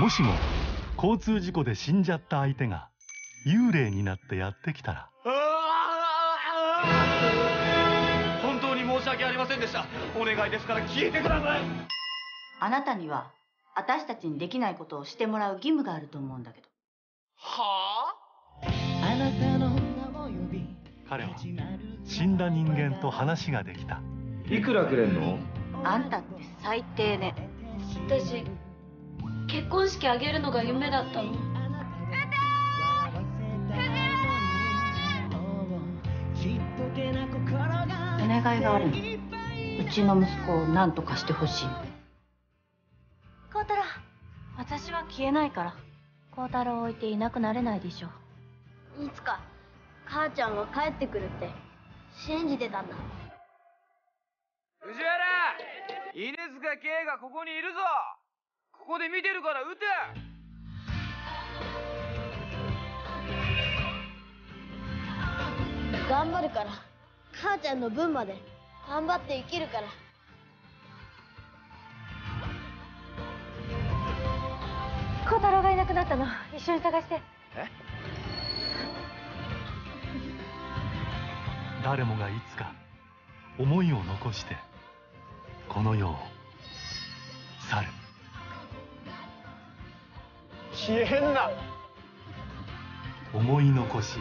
もしも交通事故で死んじゃった相手が幽霊になってやってきたら。本当に申し訳ありませんでした。お願いですから消えてください。あなたには私たちにできないことをしてもらう義務があると思うんだけど。は彼は死んだ人間と話ができた。いくらくれんの？あんたって最低ね。私結婚式あげるのが夢だったの。お願いがあるのうちの息子を何とかしてほしい孝太郎私は消えないから孝太郎を置いていなくなれないで。しょいつか母ちゃんは帰ってくるって信じてたんだ藤原犬塚圭がここにいるぞここで見てるから撃て！頑張るから。母ちゃんの分まで。頑張って生きるから。孝太郎がいなくなったの。一緒に探して。誰もがいつか思いを残してこの世を去る思い残し。